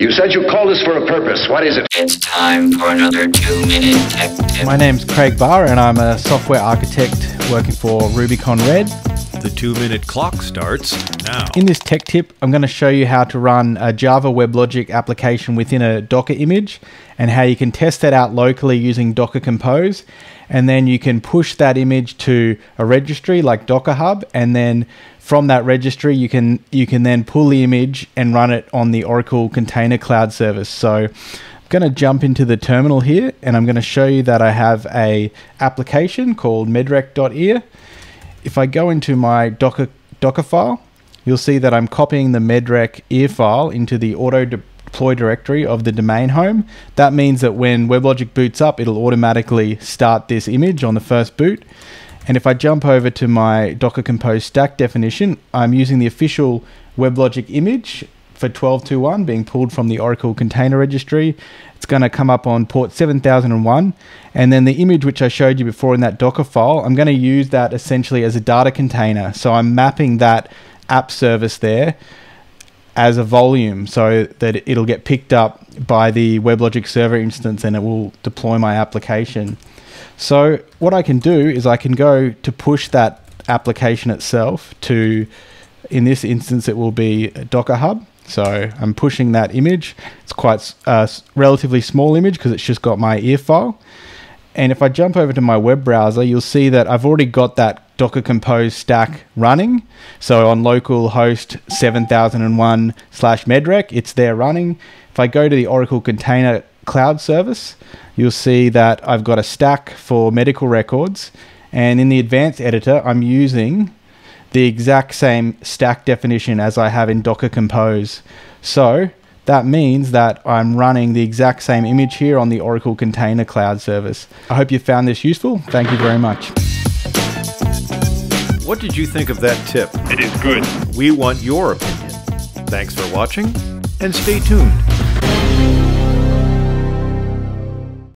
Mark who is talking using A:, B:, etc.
A: You said you called us for a purpose. What is it?
B: It's time for another two minute tech tip.
C: My name's Craig Barr, and I'm a software architect working for Rubicon Red.
D: The two minute clock starts now.
C: In this tech tip, I'm going to show you how to run a Java WebLogic application within a Docker image and how you can test that out locally using Docker Compose. And then you can push that image to a registry like Docker Hub, and then from that registry, you can you can then pull the image and run it on the Oracle Container Cloud Service. So I'm going to jump into the terminal here, and I'm going to show you that I have a application called medrec.ear if I go into my Docker Docker file, you'll see that I'm copying the medrec ear file into the auto deploy directory of the domain home. That means that when WebLogic boots up, it'll automatically start this image on the first boot. And if I jump over to my Docker Compose stack definition, I'm using the official WebLogic image for 12.2.1 being pulled from the Oracle Container Registry. It's going to come up on port 7001. And then the image which I showed you before in that Docker file, I'm going to use that essentially as a data container. So I'm mapping that app service there as a volume so that it'll get picked up by the WebLogic server instance and it will deploy my application. So what I can do is I can go to push that application itself to, in this instance, it will be Docker Hub. So I'm pushing that image. It's quite a uh, relatively small image because it's just got my ear file. And if I jump over to my web browser, you'll see that I've already got that Docker Compose stack running. So on localhost 7001 slash medrec, it's there running. If I go to the Oracle Container Cloud Service, you'll see that I've got a stack for medical records. And in the advanced editor, I'm using the exact same stack definition as I have in Docker Compose. So that means that I'm running the exact same image here on the Oracle Container Cloud Service. I hope you found this useful. Thank you very much.
D: What did you think of that tip?
E: It is good.
D: We want your opinion. Thanks for watching and stay tuned.